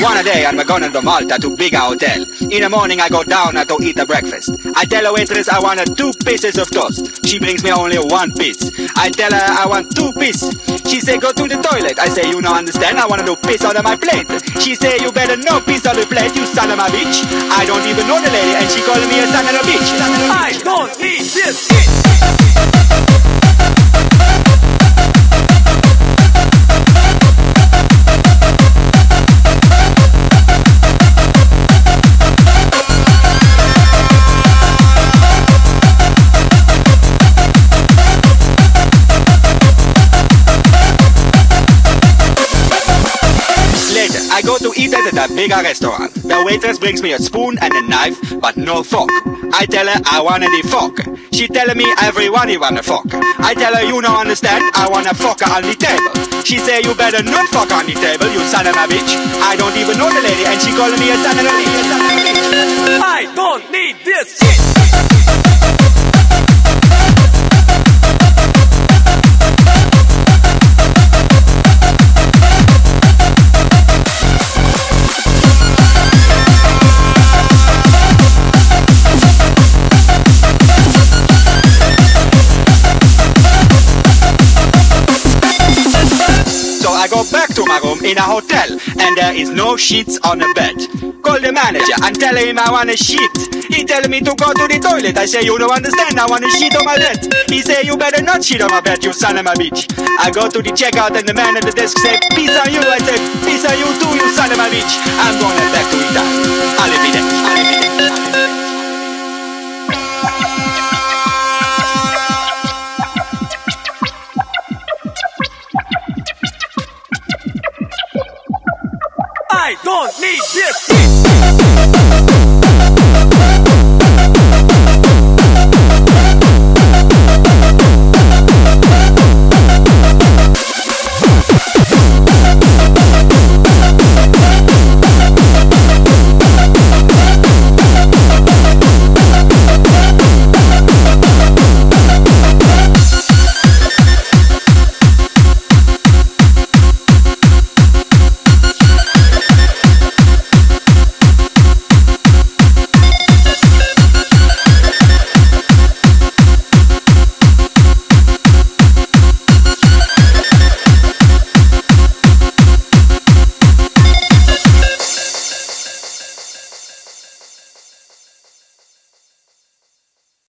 One a day I'm going to Malta to big hotel. In the morning I go down to eat a breakfast. I tell the waitress I want two pieces of toast. She brings me only one piece. I tell her I want two pieces. She say go to the toilet. I say you don't understand. I want to piss out of my plate. She say you better no piss on the plate, you son of a bitch. I don't even know the lady and she calling me a son of a bitch. I don't need this shit. Eat at a bigger restaurant. The waitress brings me a spoon and a knife, but no fork. I tell her I want a fork. She tell me everyone want a fork. I tell her you don't understand, I want a fork on the table. She say you better not fuck on the table, you son of a bitch. I don't even know the lady and she calling me a son of a bitch. Room in a hotel and there is no sheets on the bed. Call the manager and tell him I want a sheet. He tell me to go to the toilet. I say you don't understand. I want a sheet on my bed. He say you better not sheet on my bed, you son of a bitch. I go to the checkout and the man at the desk say peace on you. I say peace on you too, you son of a bitch. I'm going back to Italy. Arrivederci. Arrivederci. don't need this.